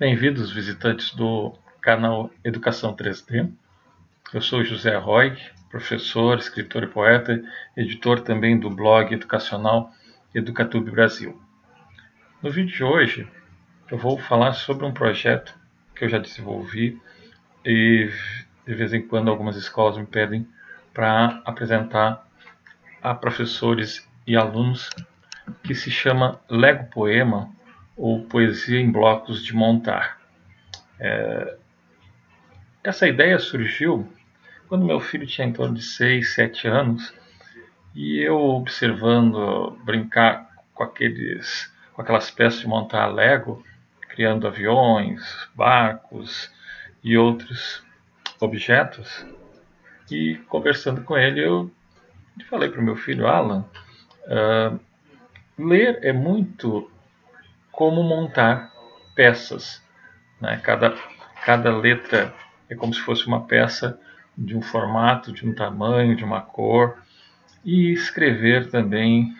Bem-vindos, visitantes do canal Educação 3D. Eu sou José Roy, professor, escritor e poeta, editor também do blog educacional Educatube Brasil. No vídeo de hoje, eu vou falar sobre um projeto que eu já desenvolvi e de vez em quando algumas escolas me pedem para apresentar a professores e alunos que se chama Lego Poema ou Poesia em Blocos de Montar. É, essa ideia surgiu quando meu filho tinha em torno de 6, 7 anos e eu observando brincar com, aqueles, com aquelas peças de montar Lego, criando aviões, barcos e outros objetos, e conversando com ele, eu falei para o meu filho, Alan, uh, ler é muito como montar peças. Né? Cada, cada letra é como se fosse uma peça de um formato, de um tamanho, de uma cor. E escrever também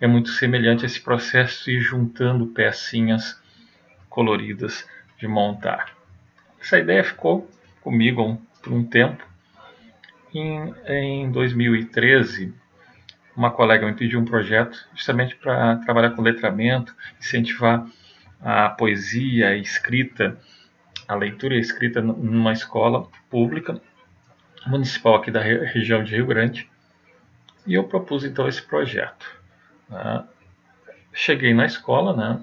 é muito semelhante a esse processo de ir juntando pecinhas coloridas de montar. Essa ideia ficou comigo por um tempo. Em, em 2013, uma colega me pediu um projeto justamente para trabalhar com letramento, incentivar a poesia, a escrita, a leitura e a escrita numa escola pública municipal aqui da região de Rio Grande. E eu propus então esse projeto. Né? Cheguei na escola, né?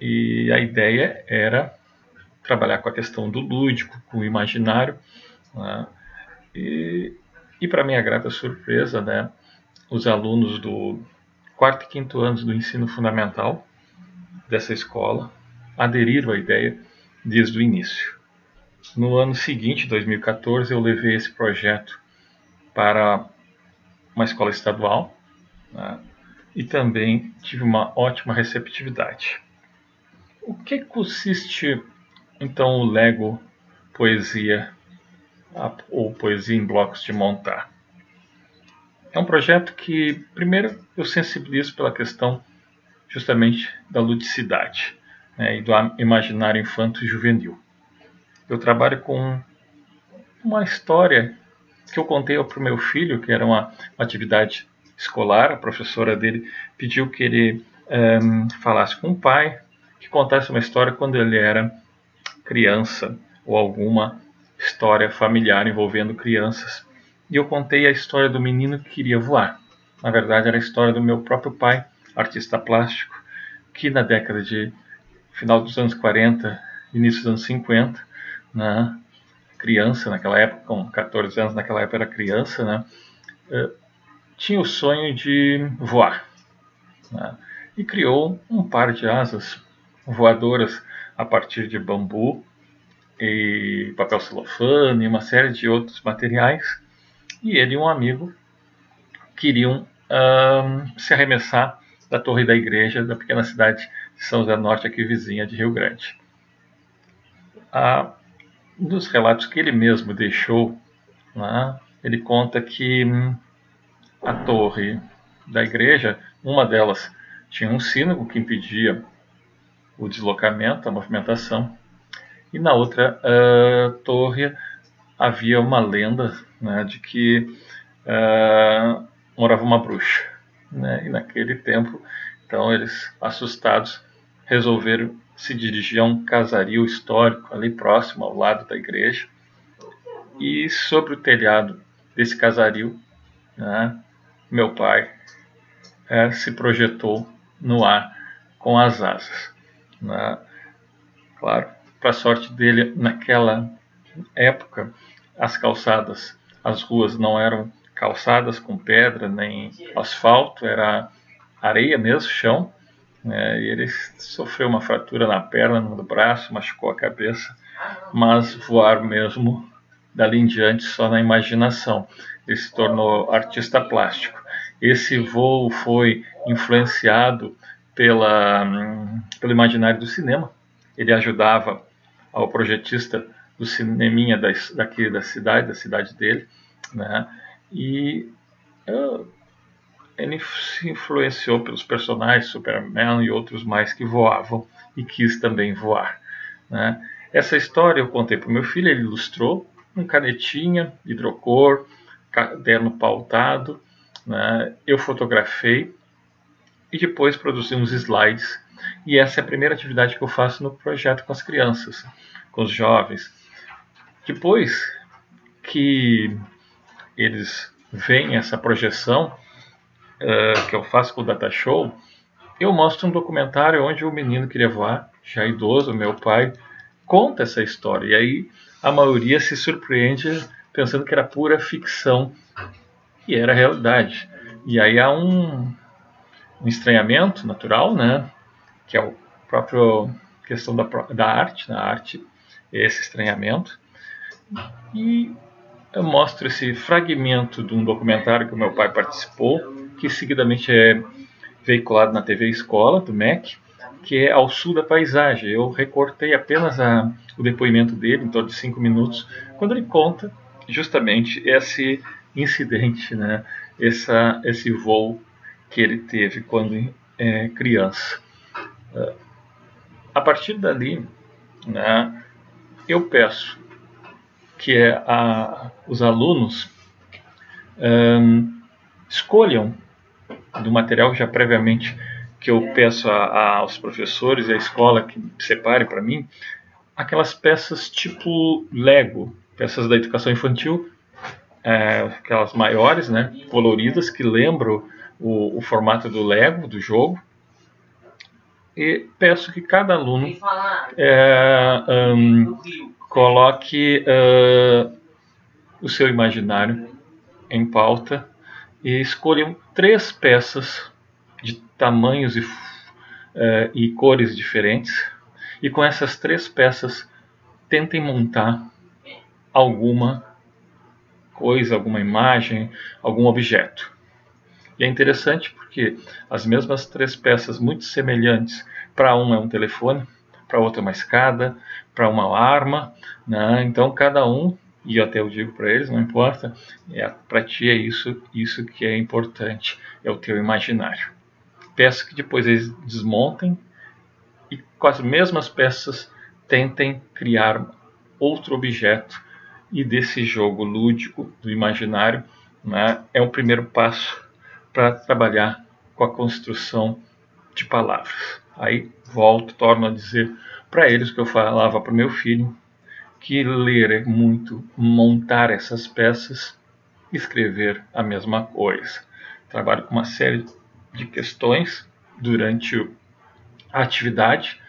E a ideia era trabalhar com a questão do lúdico, com o imaginário. Né? E, e para minha grata surpresa, né? Os alunos do quarto e quinto anos do ensino fundamental dessa escola aderiram à ideia desde o início. No ano seguinte, 2014, eu levei esse projeto para uma escola estadual né, e também tive uma ótima receptividade. O que consiste então o Lego Poesia ou Poesia em Blocos de Montar? É um projeto que, primeiro, eu sensibilizo pela questão justamente da ludicidade né, e do imaginário infanto e juvenil. Eu trabalho com uma história que eu contei para o meu filho, que era uma, uma, atividade escolar. A professora dele pediu que ele um, ehm, falasse com o pai, que contasse uma história quando ele era criança ou alguma história familiar envolvendo crianças e eu contei a história do menino que queria voar. Na verdade, era a história do meu próprio pai, artista plástico, que na década de final dos anos 40, início dos anos 50, né, criança naquela época, com 14 anos, naquela época era criança, né, uh, tinha o sonho de voar. Né, e criou um par de asas voadoras a partir de bambu e papel celofane e uma série de outros materiais e ele e um amigo queriam se arremessar da torre da igreja da pequena cidade de São José Norte, aqui vizinha de Rio Grande. Um dos relatos que ele mesmo deixou, né, ele conta que hum, a torre da igreja, uma delas tinha um sino que impedia o deslocamento, a movimentação, e na outra uh, torre havia uma lenda né, de que uh, morava uma bruxa. Né, e naquele tempo, então eles, assustados, resolveram se dirigir a um casario histórico ali próximo, ao lado da igreja. E sobre o telhado desse casario, né, meu pai é, se projetou no ar com as asas. Né. Claro, para sorte dele, naquela época, as calçadas, as ruas não eram calçadas com pedra nem asfalto, era areia mesmo, chão. É, e ele sofreu uma fratura na perna, no braço, machucou a cabeça, mas voar mesmo dali em diante só na imaginação. Ele se tornou artista plástico. Esse voo foi influenciado pela, pelo imaginário do cinema. Ele ajudava ao projetista do cineminha da, daqui da cidade, da cidade dele, né? E ele se influenciou pelos personagens Superman e outros mais que voavam e quis também voar. Né? Essa história eu contei para o meu filho, ele ilustrou, com canetinha, hidrocor, caderno pautado, né? eu fotografei e depois produzi uns slides. E essa é a primeira atividade que eu faço no projeto com as crianças, com os jovens. Depois que eles veem essa projeção uh, que eu faço com o Data Show, eu mostro um documentário onde o menino queria voar, já idoso, meu pai, conta essa história. E aí a maioria se surpreende pensando que era pura ficção e era realidade. E aí há um, um estranhamento natural, né? Que é o próprio questão da, da arte, na arte, esse estranhamento. E eu mostro esse fragmento de um documentário que meu pai participou, que seguidamente é veiculado na TV Escola, do MEC, que é Ao Sul da Paisagem. Eu recortei apenas a, o depoimento dele, em torno de cinco minutos, quando ele conta justamente esse incidente, né? Essa, esse voo que ele teve quando é, criança. Uh, a partir dali, né, eu peço que a, os alunos um, escolham do material já previamente que eu peço a, a, aos professores e à escola que separe para mim aquelas peças tipo Lego, peças da educação infantil, é, aquelas maiores, né, coloridas que lembram o, o formato do Lego do jogo e peço que cada aluno é, um, coloque uh, o seu imaginário em pauta e escolham três peças de tamanhos e, uh, e cores diferentes. E com essas três peças tentem montar alguma coisa, alguma imagem, algum objeto. E é interessante porque as mesmas três peças muito semelhantes, para um é um telefone, para outro é uma escada, para uma arma, né? então cada um, e até eu digo para eles, não importa, é, para ti é isso, isso que é importante, é o teu imaginário. Peço que depois eles desmontem e com as mesmas peças tentem criar outro objeto e desse jogo lúdico do imaginário né, é o primeiro passo para trabalhar com a construção de palavras. Aí volto, torno a dizer para eles que eu falava para o meu filho que ler é muito montar essas peças, escrever a mesma coisa. Trabalho com uma série de questões durante a atividade,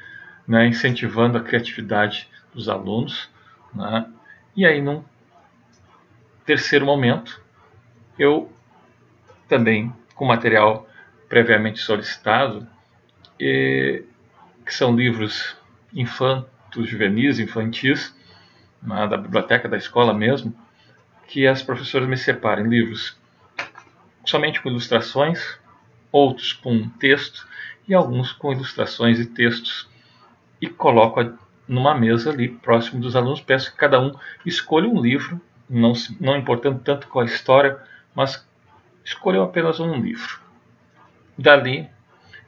né, incentivando a criatividade dos alunos. Né, e aí, num terceiro momento, eu também com material previamente solicitado, e, que são livros infantos, juvenis, infantis, né, da biblioteca da escola mesmo, que as professoras me separem livros somente com ilustrações, outros com texto e alguns com ilustrações e textos e coloco numa mesa ali próximo dos alunos. Peço que cada um escolha um livro, não, não importando tanto com a história, mas escolheu apenas um livro. Dali,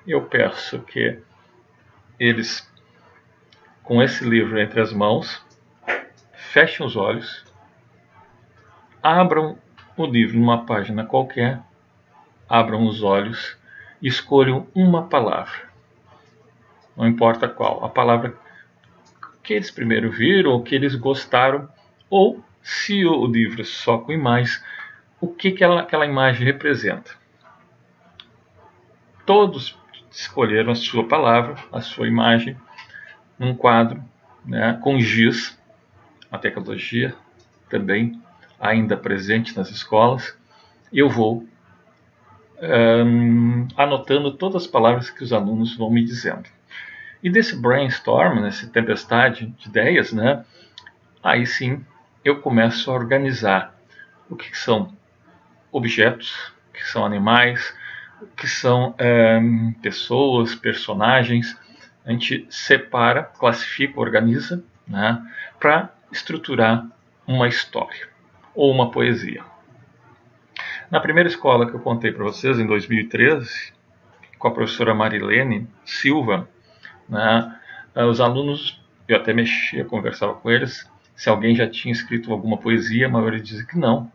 eu peço que eles, com esse livro entre as mãos, fechem os olhos, abram o livro numa página qualquer, abram os olhos e escolham uma palavra. Não importa qual, a palavra que eles primeiro viram ou que eles gostaram, ou se o livro é só com imagens, o que aquela, aquela imagem representa. Todos escolheram a sua palavra, a sua imagem, num quadro né, com giz, a tecnologia também ainda presente nas escolas. Eu vou um, anotando todas as palavras que os alunos vão me dizendo. E desse brainstorm, nessa tempestade de ideias, né, aí sim eu começo a organizar o que são objetos, que são animais, que são é, pessoas, personagens. A gente separa, classifica, organiza, né, para estruturar uma história ou uma poesia. Na primeira escola que eu contei para vocês, em 2013, com a professora Marilene Silva, né, os alunos eu até mexia, conversava com eles, se alguém já tinha escrito alguma poesia, a maioria dizia que não.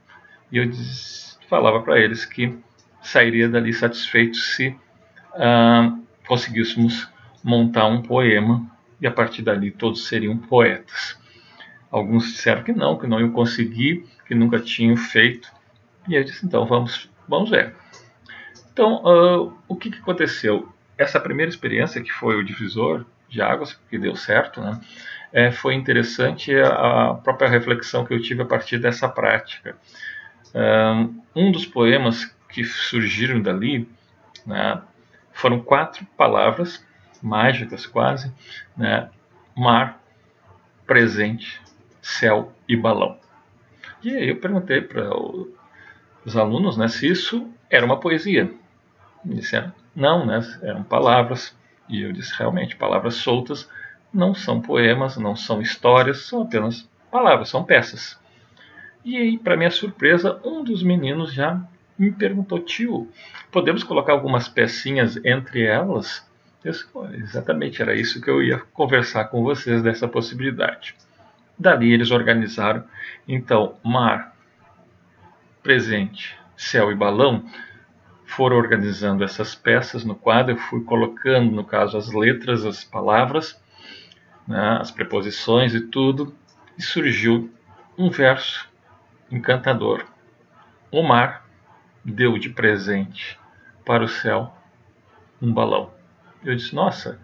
E eu diz, falava para eles que sairia dali satisfeito se uh, conseguíssemos montar um poema e a partir dali todos seriam poetas. Alguns disseram que não, que não iam conseguir, que nunca tinham feito. E eu disse, então vamos, vamos ver. Então, uh, o que, que aconteceu? Essa primeira experiência, que foi o divisor de águas, que deu certo, né? É, foi interessante a, a própria reflexão que eu tive a partir dessa prática. Um dos poemas que surgiram dali né, foram quatro palavras mágicas quase, né, mar, presente, céu e balão. E aí eu perguntei para os alunos né, se isso era uma poesia. E disseram, não, né, eram palavras. E eu disse, realmente, palavras soltas não são poemas, não são histórias, são apenas palavras, são peças. E aí, para minha surpresa, um dos meninos já me perguntou, tio, podemos colocar algumas pecinhas entre elas? Disse, exatamente, era isso que eu ia conversar com vocês dessa possibilidade. Dali eles organizaram, então, mar, presente, céu e balão, foram organizando essas peças no quadro, eu fui colocando, no caso, as letras, as palavras, né, as preposições e tudo, e surgiu um verso encantador. O mar deu de presente para o céu um balão. Eu disse, nossa,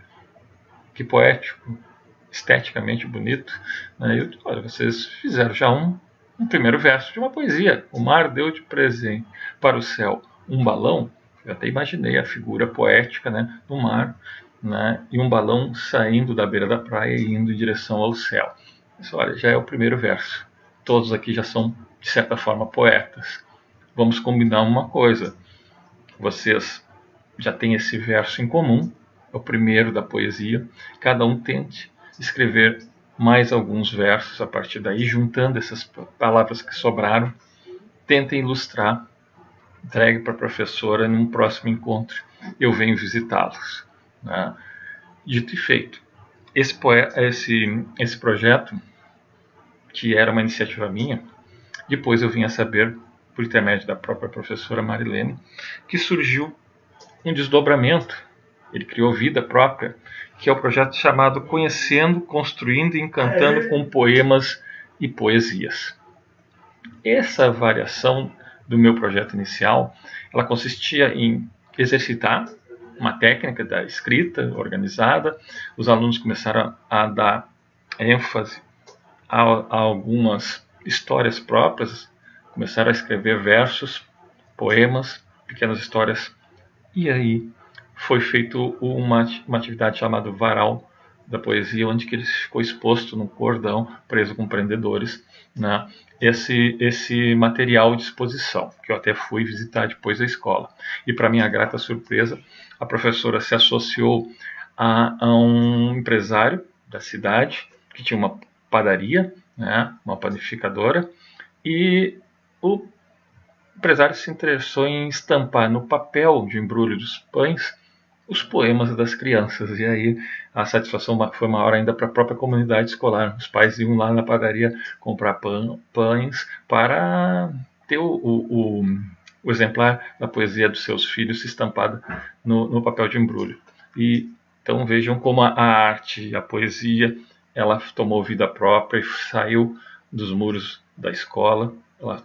que poético, esteticamente bonito. Né? Eu disse, olha, vocês fizeram já um, um primeiro verso de uma poesia. O mar deu de presente para o céu um balão. Eu até imaginei a figura poética né, do mar né, e um balão saindo da beira da praia e indo em direção ao céu. Mas, olha, já é o primeiro verso. Todos aqui já são, de certa forma, poetas. Vamos combinar uma coisa. Vocês já têm esse verso em comum, é o primeiro da poesia. Cada um tente escrever mais alguns versos a partir daí, juntando essas palavras que sobraram. Tentem ilustrar. Entregue para a professora num próximo encontro. Eu venho visitá-los. Né? Dito e feito. Esse, esse, esse projeto, que era uma iniciativa minha, depois eu vim a saber, por intermédio da própria professora Marilene, que surgiu um desdobramento. Ele criou vida própria, que é o projeto chamado Conhecendo, Construindo e Encantando com Poemas e Poesias. Essa variação do meu projeto inicial, ela consistia em exercitar uma técnica da escrita organizada. Os alunos começaram a dar ênfase a, a algumas histórias próprias, começaram a escrever versos, poemas, pequenas histórias. E aí foi feito uma, uma atividade chamada Varal da Poesia, onde que ele ficou exposto num cordão, preso com prendedores, né, esse, esse material de exposição, que eu até fui visitar depois da escola. E para minha grata surpresa, a professora se associou a, a um empresário da cidade, que tinha uma padaria, né, uma panificadora, e o empresário se interessou em estampar no papel de embrulho dos pães os poemas das crianças. E aí a satisfação foi maior ainda para a própria comunidade escolar. Os pais iam lá na padaria comprar pães para ter o, o, o, exemplar da poesia dos seus filhos estampada no, no papel de embrulho. E então vejam como a arte, a poesia, ela tomou vida própria e saiu dos muros da escola, ela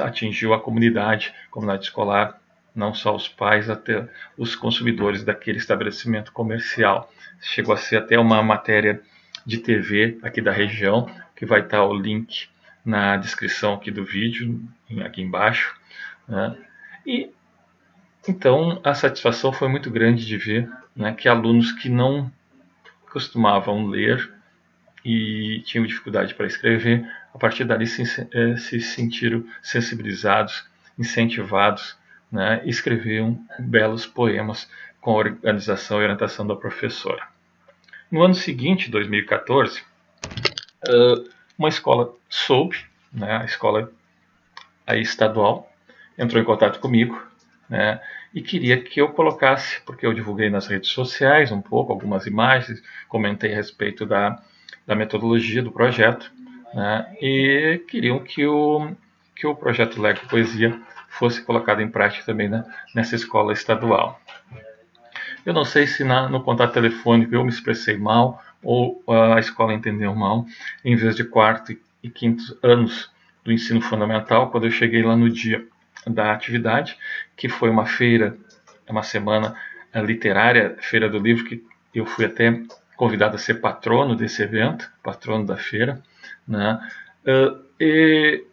atingiu a comunidade, comunidade escolar, não só os pais, até os consumidores daquele estabelecimento comercial. Chegou a ser até uma matéria de TV aqui da região, que vai estar o link na descrição aqui do vídeo, aqui embaixo. Né? E então a satisfação foi muito grande de ver né, que alunos que não costumavam ler e tinham dificuldade para escrever, a partir dali se, eh, se sentiram sensibilizados, incentivados né, e escreviam belos poemas com a organização e orientação da professora. No ano seguinte, 2014, uma escola soube, né, a escola estadual, entrou em contato comigo né? E queria que eu colocasse, porque eu divulguei nas redes sociais um pouco, algumas imagens, comentei a respeito da, da metodologia do projeto, né? E queriam que o, que o projeto Lego Poesia fosse colocado em prática também né, nessa escola estadual. Eu não sei se na, no contato telefônico eu me expressei mal ou a escola entendeu mal. Em vez de quarto e quinto anos do ensino fundamental, quando eu cheguei lá no dia da atividade, que foi uma feira, uma semana eh, literária, feira do livro, que eu fui até convidado a ser patrono desse evento, patrono da feira, né? Uh, e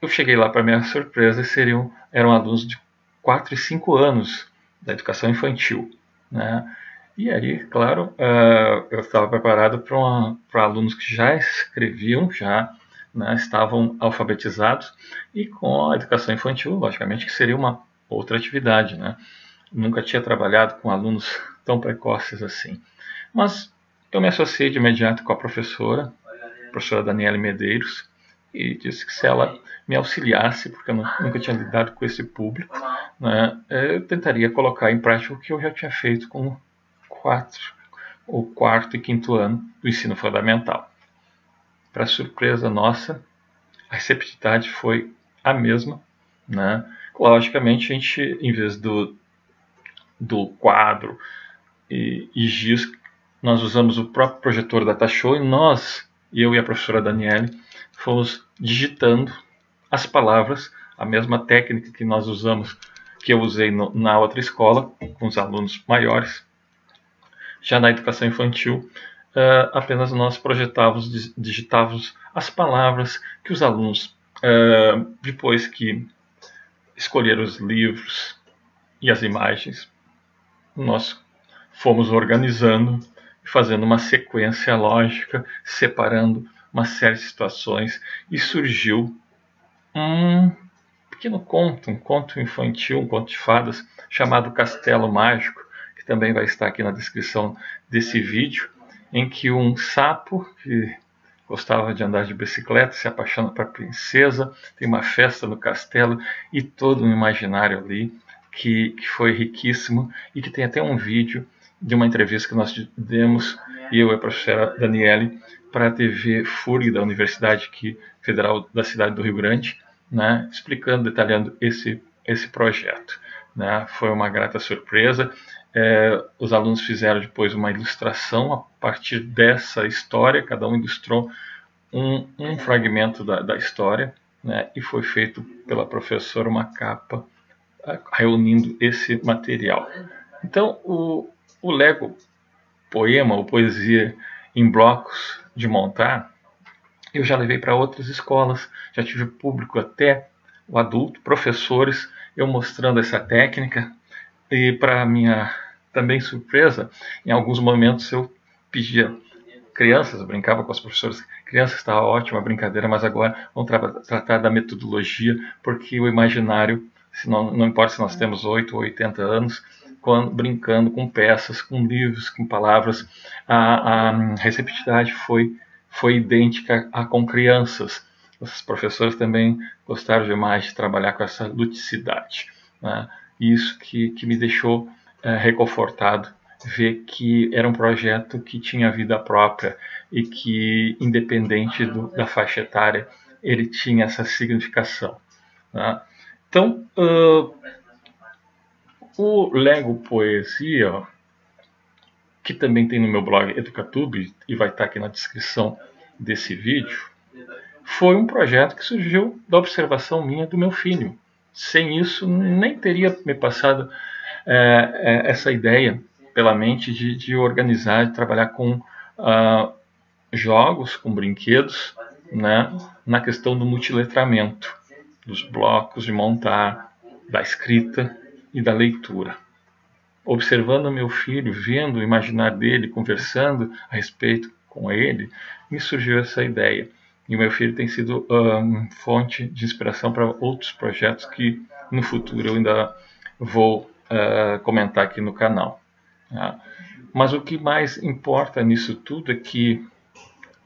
eu cheguei lá para minha surpresa seriam eram alunos de 4 e 5 anos da educação infantil, né? E aí, claro, uh, eu estava preparado para alunos que já escreviam, já né, estavam alfabetizados e com a educação infantil, logicamente, que seria uma outra atividade, né? Nunca tinha trabalhado com alunos tão precoces assim. Mas eu me associei de imediato com a professora, a professora Daniela Medeiros, e disse que se ela me auxiliasse, porque eu nunca tinha lidado com esse público, né, eu tentaria colocar em prática o que eu já tinha feito com quatro, o quarto e quinto ano do ensino fundamental. Para surpresa nossa, a receptividade foi a mesma. Né? Logicamente, a gente, em vez do, do quadro e, e giz, nós usamos o próprio projetor da Show e nós, eu e a professora Daniele, fomos digitando as palavras, a mesma técnica que nós usamos, que eu usei no, na outra escola, com os alunos maiores. Já na educação infantil, uh, apenas nós projetávamos, digitávamos as palavras que os alunos, uh, depois que escolheram os livros e as imagens, nós fomos organizando e fazendo uma sequência lógica, separando uma série de situações e surgiu um pequeno conto, um conto infantil, um conto de fadas chamado Castelo Mágico, que também vai estar aqui na descrição desse vídeo, em que um sapo que gostava de andar de bicicleta se apaixona para a princesa, tem uma festa no castelo e todo um imaginário ali que, que foi riquíssimo e que tem até um vídeo de uma entrevista que nós demos, eu e a professora Daniele, para a TV FURG da Universidade aqui, Federal da cidade do Rio Grande, né, explicando, detalhando esse, esse projeto. Né? Foi uma grata surpresa é, os alunos fizeram depois uma ilustração a partir dessa história, cada um ilustrou um, um fragmento da, da história, né, e foi feito pela professora uma capa é, reunindo esse material. Então, o, o Lego poema ou poesia em blocos de montar, eu já levei para outras escolas, já tive público até o adulto, professores, eu mostrando essa técnica, e para minha também surpresa, em alguns momentos eu pedia crianças, eu brincava com as professoras, crianças está ótima brincadeira, mas agora vamos tra tratar da metodologia, porque o imaginário, não, não importa se nós temos 8 ou 80 anos, quando, brincando com peças, com livros, com palavras, a, a receptividade foi, foi idêntica a com crianças. Os professores também gostaram demais de trabalhar com essa ludicidade. Né? Isso que, que me deixou é, reconfortado ver que era um projeto que tinha vida própria e que, independente do, da faixa etária, ele tinha essa significação. Né? Então, uh, o Lego Poesia, que também tem no meu blog Educatube e vai estar aqui na descrição desse vídeo, foi um projeto que surgiu da observação minha do meu filho. Sem isso, nem teria me passado é, é, essa ideia pela mente de, de organizar, de trabalhar com uh, jogos, com brinquedos, né, na questão do multiletramento, dos blocos de montar, da escrita e da leitura. Observando meu filho, vendo o imaginar dele, conversando a respeito com ele, me surgiu essa ideia. E o meu filho tem sido um, fonte de inspiração para outros projetos que no futuro eu ainda vou uh, comentar aqui no canal. Tá? Mas o que mais importa nisso tudo é que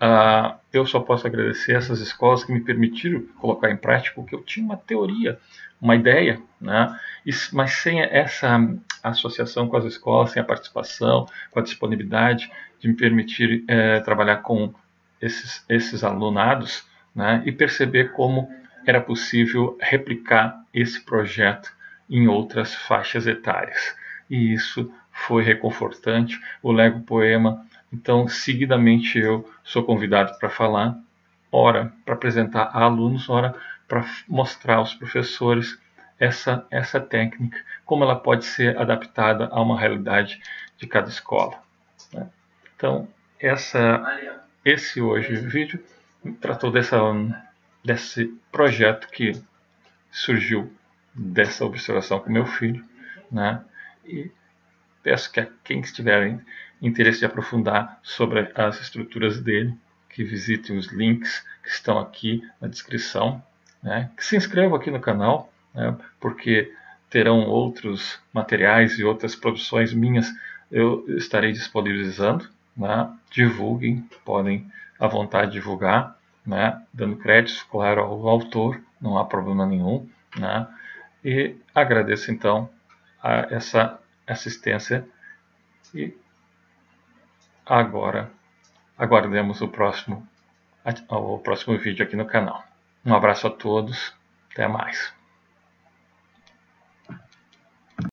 uh, eu só posso agradecer essas escolas que me permitiram colocar em prática, porque eu tinha uma teoria, uma ideia, né? mas sem essa associação com as escolas, sem a participação, com a disponibilidade de me permitir é, trabalhar com esses, esses alunados né? e perceber como era possível replicar esse projeto em outras faixas etárias. E isso foi reconfortante. O Lego Poema, então, seguidamente eu sou convidado para falar, ora para apresentar a alunos, ora para mostrar aos professores essa, essa técnica, como ela pode ser adaptada a uma realidade de cada escola. Né? Então, essa, esse hoje vídeo tratou dessa, desse projeto que surgiu dessa observação com meu filho, né? E peço que a quem estiver interesse de aprofundar sobre as estruturas dele, que visitem os links que estão aqui na descrição, né? Que se inscrevam aqui no canal né, porque terão outros materiais e outras produções minhas eu estarei disponibilizando. Né, divulguem, podem à vontade divulgar, né, dando créditos, claro, ao autor, não há problema nenhum. Né, e agradeço então essa assistência e agora aguardemos o próximo, o próximo vídeo aqui no canal. Um abraço a todos, até mais.